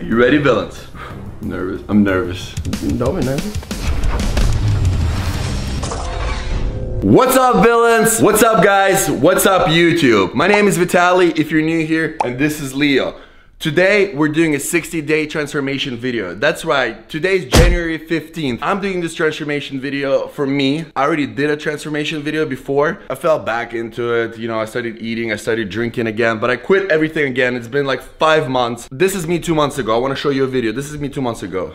You ready, villains? I'm nervous. I'm nervous. Don't be nervous. What's up, villains? What's up, guys? What's up, YouTube? My name is Vitaly, if you're new here, and this is Leo. Today, we're doing a 60-day transformation video. That's right, today's January 15th. I'm doing this transformation video for me. I already did a transformation video before. I fell back into it, you know, I started eating, I started drinking again, but I quit everything again. It's been like five months. This is me two months ago. I wanna show you a video. This is me two months ago.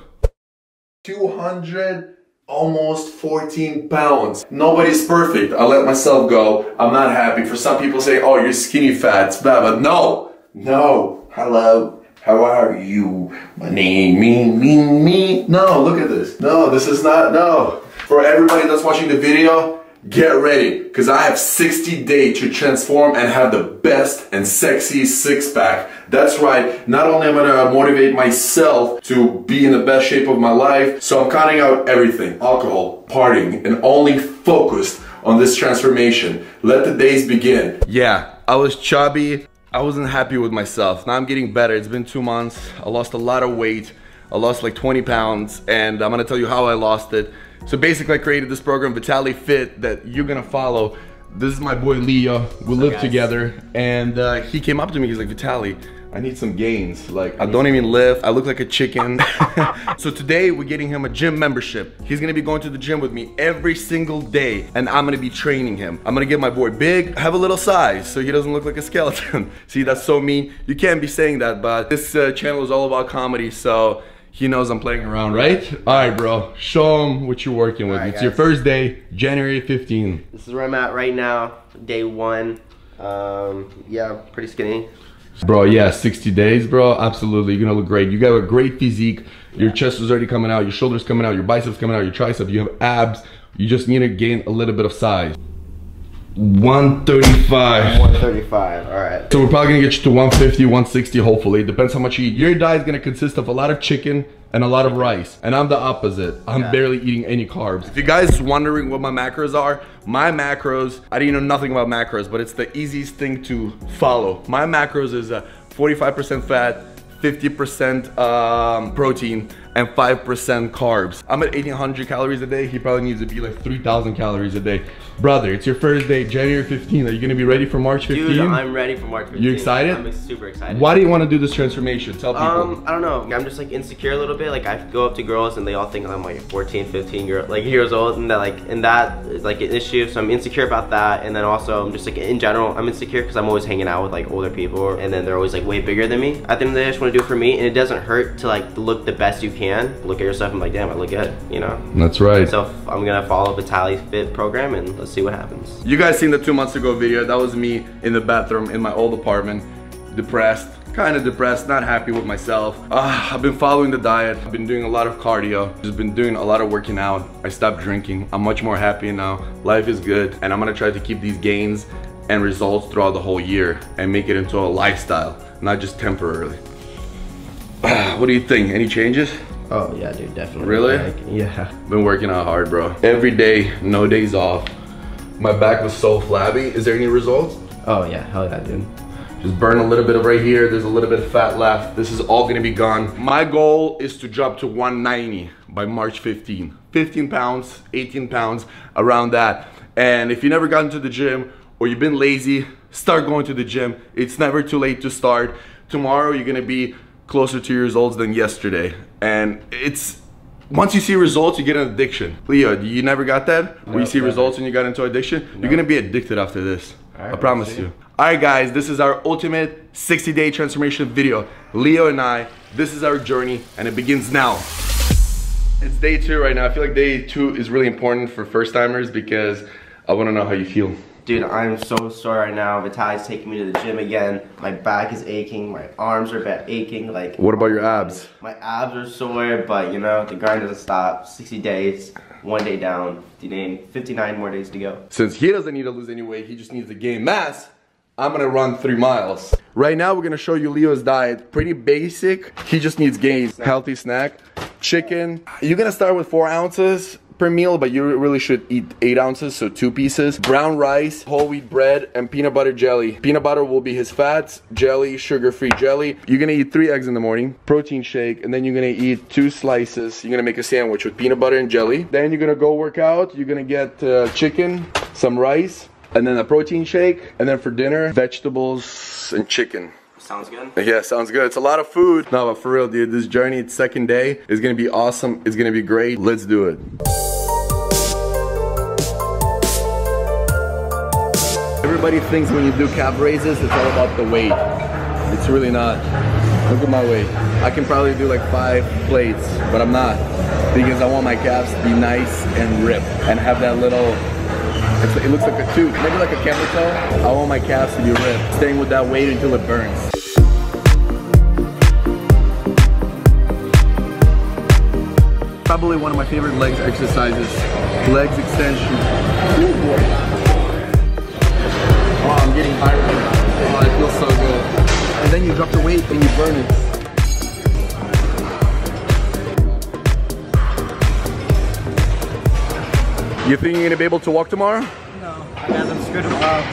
200 almost 14 pounds. Nobody's perfect. I let myself go. I'm not happy. For some people say, oh, you're skinny fat, bad, but no, no. Hello, how are you? My name, me, me, me. No, look at this. No, this is not, no. For everybody that's watching the video, get ready, because I have 60 days to transform and have the best and sexy six pack. That's right, not only am I gonna motivate myself to be in the best shape of my life, so I'm cutting out everything, alcohol, partying, and only focused on this transformation. Let the days begin. Yeah, I was chubby, I wasn't happy with myself. Now I'm getting better. It's been two months. I lost a lot of weight. I lost like 20 pounds and I'm gonna tell you how I lost it. So basically I created this program, Vitaly Fit, that you're gonna follow. This is my boy Leo. We live together and uh, he came up to me, he's like, Vitaly, I need some gains. Like, I don't even lift. I look like a chicken. so today, we're getting him a gym membership. He's gonna be going to the gym with me every single day, and I'm gonna be training him. I'm gonna get my boy big, have a little size, so he doesn't look like a skeleton. See, that's so mean. You can't be saying that, but this uh, channel is all about comedy, so he knows I'm playing around, right? All right, bro. Show him what you're working with. Right, it's guys. your first day, January 15. This is where I'm at right now, day one. Um, yeah, pretty skinny. Bro, yeah, 60 days, bro. Absolutely. You're gonna look great. You got a great physique. Your chest is already coming out, your shoulders coming out, your biceps coming out, your tricep, you have abs. You just need to gain a little bit of size. 135. 135, all right. So we're probably gonna get you to 150, 160, hopefully. It depends how much you eat. Your diet is gonna consist of a lot of chicken and a lot of rice. And I'm the opposite. I'm Yeah. barely eating any carbs. If you guys wondering what my macros are, my macros, I didn't know nothing about macros, but it's the easiest thing to follow. My macros is uh, 45% fat, 50% um, protein, and 5% carbs. I'm at 1800 calories a day. He probably needs to be like 3000 calories a day. Brother, it's your first day, January 15th. Are you gonna be ready for March 15th? Dude, I'm ready for March 15th. You excited? I'm super excited. Why do you want to do this transformation? Tell people. Um, I don't know. I'm just like insecure a little bit. Like I go up to girls and they all think I'm like 14, 15 year like years old, and that like and that is like an issue. So I'm insecure about that. And then also I'm just like in general I'm insecure because I'm always hanging out with like older people, and then they're always like way bigger than me. At the end of the day, just want to do for me, and it doesn't hurt to like look the best you can. Look at yourself and like, damn, I look good. You know. That's right. So I'm gonna follow Vitaly Fit program and let's see what happens. you guys seen the two months ago video. That was me in the bathroom in my old apartment. Depressed, kind of depressed, not happy with myself. Uh, I've been following the diet. I've been doing a lot of cardio. Just been doing a lot of working out. I stopped drinking. I'm much more happy now. Life is good. And I'm gonna try to keep these gains and results throughout the whole year and make it into a lifestyle, not just temporarily. what do you think? Any changes? Oh yeah, dude, definitely. Really? Like, yeah. Been working out hard, bro. Every day, no days off. My back was so flabby. Is there any results? Oh yeah, hell yeah, dude. Just burn a little bit of right here. There's a little bit of fat left. This is all gonna be gone. My goal is to drop to 190 by March 15. 15 pounds, 18 pounds, around that. And if you never gotten to the gym or you've been lazy, start going to the gym. It's never too late to start. Tomorrow you're gonna be closer to your results than yesterday. And it's once you see results, you get an addiction. Leo, you never got that? Where you see never. results and you got into addiction? You're gonna be addicted after this. I promise we'll you. Alright guys, this is our ultimate 60 day transformation video. Leo and I, this is our journey and it begins now. It's day two right now. I feel like day two is really important for first timers because I wanna know how you feel. Dude, I'm so sore right now. Vitaly's taking me to the gym again. My back is aching. My arms are aching. Like What about your abs? my abs are sore, but you know the grind doesn't stop. 60 days, one day down, 59 59 more days to go. Since he doesn't need to lose any weight, he just needs to gain mass. I'm gonna run three miles. Right now, we're gonna show you Leo's diet. Pretty basic. He just needs gains. Healthy snack, chicken. You're gonna start with four ounces. Per meal, but you really should eat eight ounces, so two pieces. Brown rice, whole wheat bread, and peanut butter jelly. Peanut butter will be his fats, jelly, sugar-free jelly. You're gonna eat three eggs in the morning, protein shake, and then you're gonna eat two slices. You're gonna make a sandwich with peanut butter and jelly. Then you're gonna go work out. You're gonna get uh, chicken, some rice, and then a protein shake. And then for dinner, vegetables and chicken. Sounds good. Yeah, sounds good. It's a lot of food. No, but for real, dude, this journey, it's second day, is gonna be awesome. It's gonna be great. Let's do it. Everybody thinks when you do calf raises, it's all about the weight. It's really not. Look at my weight. I can probably do like five plates, but I'm not. Because I want my calves to be nice and ripped and have that little it looks like a tooth, maybe like a camel toe. I want my calves to be ripped, staying with that weight until it burns. Probably one of my favorite legs exercises, legs extension. Oh, I'm getting high right now. Oh, it feels so good. And then you drop the weight and you burn it. You think you're gonna be able to walk tomorrow? No, I'm screwed tomorrow.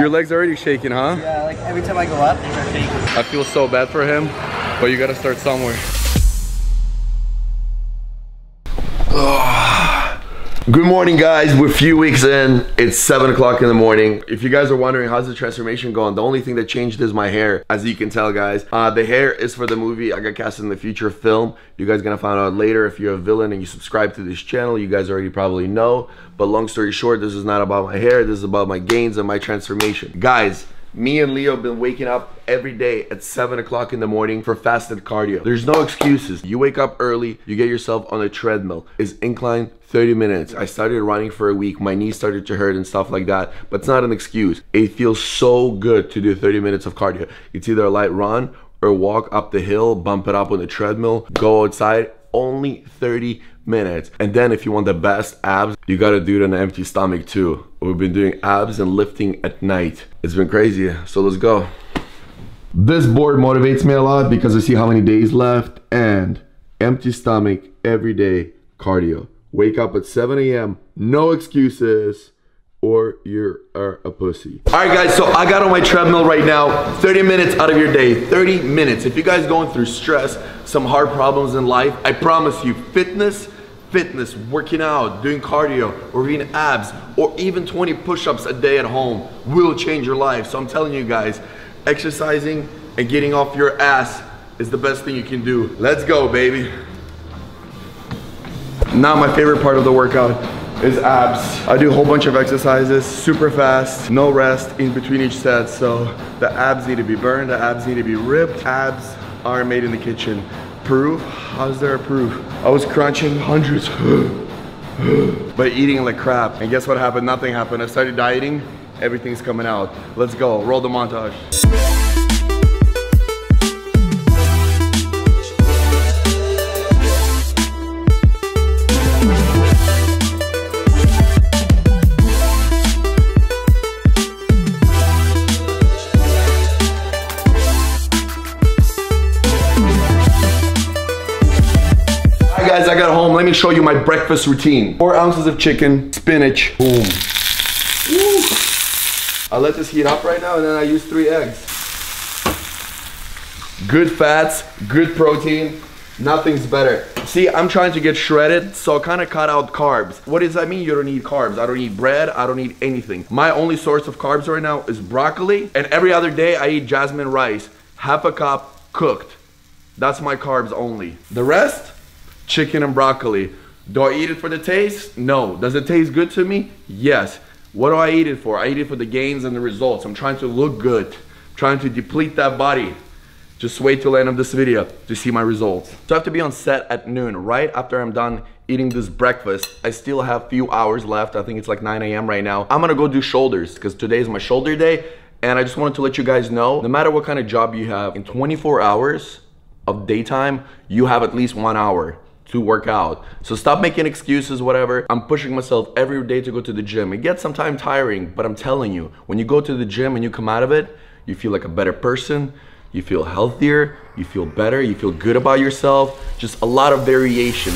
Your legs are already shaking, huh? Yeah, like every time I go up, they start shaking. I feel so bad for him, but you gotta start somewhere. Good morning, guys. We're a few weeks in. It's 7 o'clock in the morning. If you guys are wondering how's the transformation going, the only thing that changed is my hair, as you can tell, guys. Uh, the hair is for the movie I got cast in the future film. You guys gonna find out later if you're a villain and you subscribe to this channel. You guys already probably know. But long story short, this is not about my hair. This is about my gains and my transformation. Guys, me and Leo have been waking up every day at 7 o'clock in the morning for fasted cardio. There's no excuses. You wake up early, you get yourself on a treadmill. It's incline 30 minutes. I started running for a week. My knees started to hurt and stuff like that, but it's not an excuse. It feels so good to do 30 minutes of cardio. It's either a light run or walk up the hill, bump it up on the treadmill, go outside, only 30 minutes. And then if you want the best abs, you gotta do it on an empty stomach too. We've been doing abs and lifting at night. It's been crazy, so let's go. This board motivates me a lot because I see how many days left and empty stomach every day cardio. Wake up at 7 a.m. No excuses or you are a pussy. All right, guys, so I got on my treadmill right now. 30 minutes out of your day, 30 minutes. If you guys going through stress, some hard problems in life, I promise you, fitness, fitness, working out, doing cardio, or even abs, or even 20 push-ups a day at home will change your life. So I'm telling you guys, exercising and getting off your ass is the best thing you can do. Let's go, baby. Now my favorite part of the workout is abs. I do a whole bunch of exercises, super fast, no rest in between each set. So the abs need to be burned, the abs need to be ripped. Abs are made in the kitchen. Proof? How's there a proof? I was crunching hundreds, but eating like crap. And guess what happened? Nothing happened. I started dieting, everything's coming out. Let's go, roll the montage. Guys, I got home. Let me show you my breakfast routine. Four ounces of chicken, spinach, boom. I let this heat up right now and then I use three eggs. Good fats, good protein, nothing's better. See, I'm trying to get shredded, so I kind of cut out carbs. What does that mean? You don't need carbs. I don't need bread, I don't need anything. My only source of carbs right now is broccoli, and every other day I eat jasmine rice, half a cup cooked. That's my carbs only. The rest, chicken and broccoli. Do I eat it for the taste? No. Does it taste good to me? Yes. What do I eat it for? I eat it for the gains and the results. I'm trying to look good. I'm trying to deplete that body. Just wait till the end of this video to see my results. So I have to be on set at noon, right after I'm done eating this breakfast. I still have few hours left. I think it's like 9 a.m. right now. I'm gonna go do shoulders because today is my shoulder day. And I just wanted to let you guys know, no matter what kind of job you have, in 24 hours of daytime, you have at least one hour to work out. So stop making excuses, whatever. I'm pushing myself every day to go to the gym. It gets sometimes tiring, but I'm telling you, when you go to the gym and you come out of it, you feel like a better person, you feel healthier, you feel better, you feel good about yourself, just a lot of variation.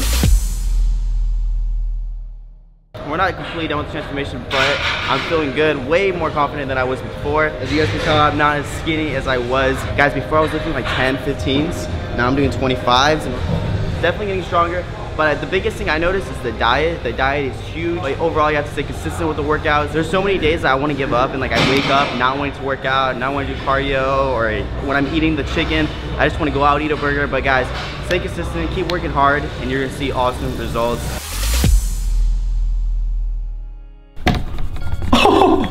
We're not completely done with the transformation, but I'm feeling good, way more confident than I was before. As you guys can tell, I'm not as skinny as I was. Guys, before I was lifting like 10, 15s. Now I'm doing 25s and definitely getting stronger. But the biggest thing I noticed is the diet. The diet is huge. Like overall, you have to stay consistent with the workouts. There's so many days that I want to give up and like I wake up not wanting to work out, not wanting to do cardio, or when I'm eating the chicken, I just want to go out, eat a burger. But guys, stay consistent, keep working hard, and you're gonna see awesome results. oh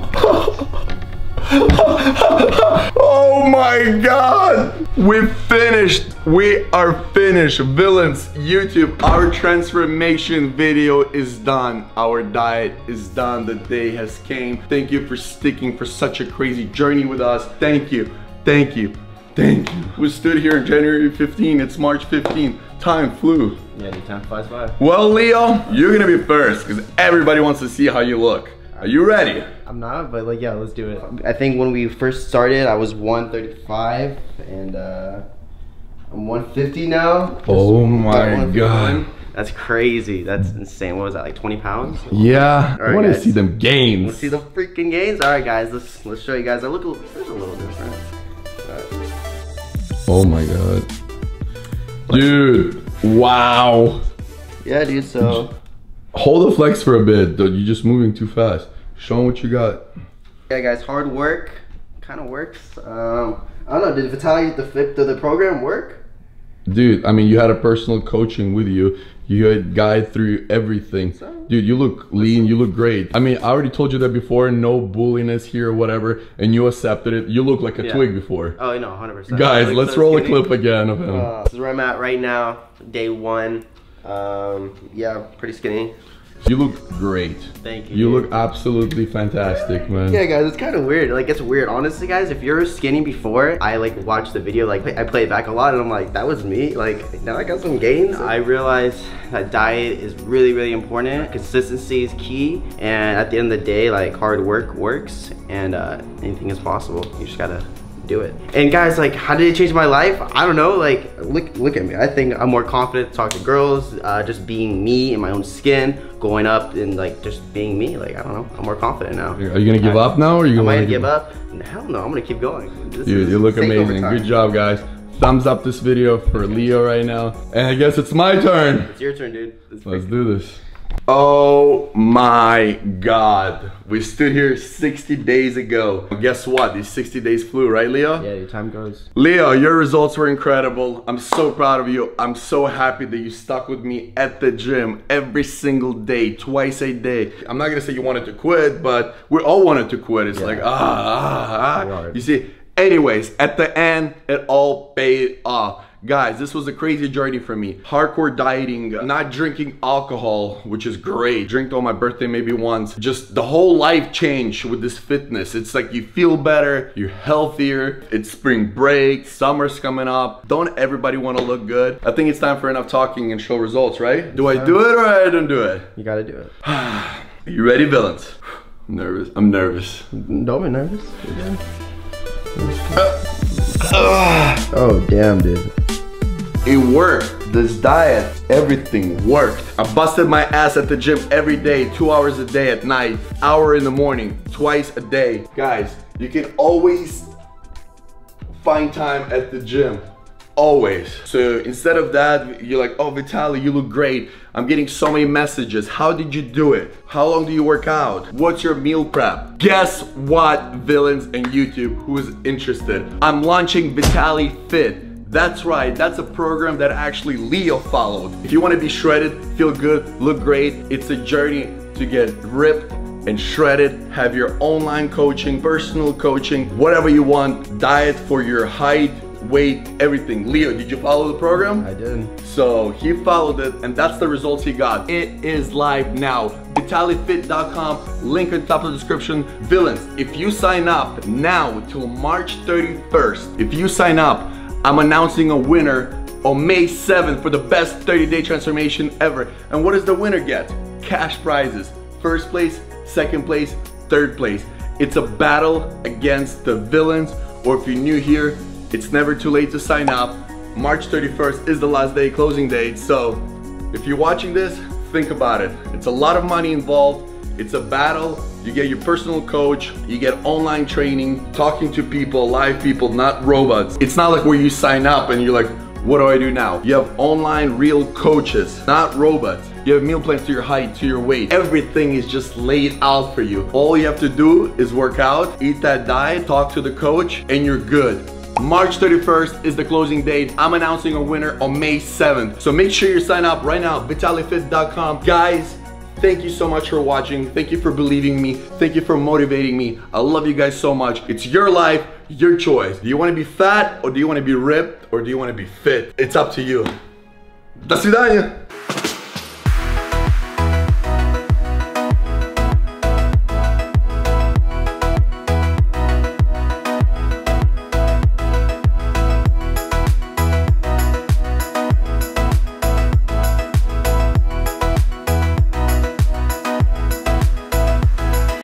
my god! We finished. We are finished. Villains, YouTube, our transformation video is done. Our diet is done. The day has came. Thank you for sticking for such a crazy journey with us. Thank you. Thank you. Thank you. We stood here in January 15. It's March 15. Time flew. Yeah, the time flies by. Well, Leo, you're gonna be first because everybody wants to see how you look. Are you ready? I'm not, but like, yeah, let's do it. I think when we first started, I was 135, and uh, I'm 150 now. Oh my god. That's crazy. That's insane. What was that, like 20 pounds? Yeah. Right, I want to see them gains. Let's see the freaking gains. All right, guys, let's let's show you guys. I look a, a little different. Oh my god. Dude, wow. Yeah, dude, so Hold the flex for a bit, though. You're just moving too fast. Show them what you got. Yeah, guys, hard work kind of works. Um, I don't know. Did Vitaly the fit did the program work? Dude, I mean, you had a personal coaching with you. You had guide through everything. Dude, you look lean. You look great. I mean, I already told you that before. No bulliness here or whatever, and you accepted it. You look like a yeah. twig before. Oh no, hundred percent. Guys, let's so roll skinny. a clip again of him. Uh, this is where I'm at right now. Day one. Um, yeah, pretty skinny. You look great. Thank you. You dude. look absolutely fantastic, man. Yeah, guys, it's kind of weird. Like, it's weird. Honestly, guys, if you're skinny before, I like watch the video, like I play it back a lot, and I'm like, that was me. Like, now I got some gains. I realized that diet is really, really important. Consistency is key, and at the end of the day, like hard work works, and uh, anything is possible. You just gotta do it. And guys, like, how did it change my life? I don't know, like, look look at me. I think I'm more confident to talk to girls, uh, just being me in my own skin, going up and like just being me. Like, I don't know, I'm more confident now. Are you gonna give I, up now or are you gonna give, give up? Hell no, I'm gonna keep going. This Dude, you look amazing. Good job, guys thumbs up this video for Leo right now. And I guess it's my turn. It's your turn, dude. Let's do this. Oh my God. We stood here 60 days ago. Guess what? These 60 days flew, right, Leo? Yeah, your time goes. Leo, your results were incredible. I'm so proud of you. I'm so happy that you stuck with me at the gym every single day, twice a day. I'm not gonna say you wanted to quit, but we all wanted to quit. It's yeah. like, ah, ah, ah. You see, anyways, at the end, it all paid off. Guys, this was a crazy journey for me. Hardcore dieting, not drinking alcohol, which is great. Drinked on my birthday maybe once. Just the whole life changed with this fitness. It's like you feel better, you're healthier. It's spring break, summer's coming up. Don't everybody want to look good? I think it's time for enough talking and show results, right? Do I do it or I don't do it? You gotta do it. Are you ready, villains? I'm nervous. I'm nervous. Don't be nervous. Uh, oh, damn, dude. It worked. This diet, everything worked. I busted my ass at the gym every day, two hours a day at night, hour in the morning, twice a day. Guys, you can always find time at the gym always. So instead of that, you're like, oh, Vitaly, you look great. I'm getting so many messages. How did you do it? How long do you work out? What's your meal prep? Guess what, villains and YouTube, who is interested? I'm launching Vitaly Fit. That's right, that's a program that actually Leo followed. If you wanna be shredded, feel good, look great, it's a journey to get ripped and shredded, have your online coaching, personal coaching, whatever you want, diet for your height, weight, everything. Leo, did you follow the program? I did. So he followed it and that's the results he got. It is live now. VitalyFit.com, link on top of the description. Villains, if you sign up now till March 31st, if you sign up, I'm announcing a winner on May 7th for the best 30-day transformation ever. And what does the winner get? Cash prizes. First place, second place, third place. It's a battle against the villains, or if you're new here, it's never too late to sign up. March 31st is the last day closing date, so if you're watching this, think about it. It's a lot of money involved, It's a battle. You get your personal coach, you get online training, talking to people, live people, not robots. It's not like where you sign up and you're like, what do I do now? You have online real coaches, not robots. You have meal plans to your height, to your weight. Everything is just laid out for you. All you have to do is work out, eat that diet, talk to the coach, and you're good. March 31st is the closing date. I'm announcing a winner on May 7th. So make sure you sign up right now, vitalyfit.com. Guys, thank you so much for watching. Thank you for believing me. Thank you for motivating me. I love you guys so much. It's your life, your choice. Do you wanna be fat or do you wanna be ripped or do you wanna be fit? It's up to you. До свидания.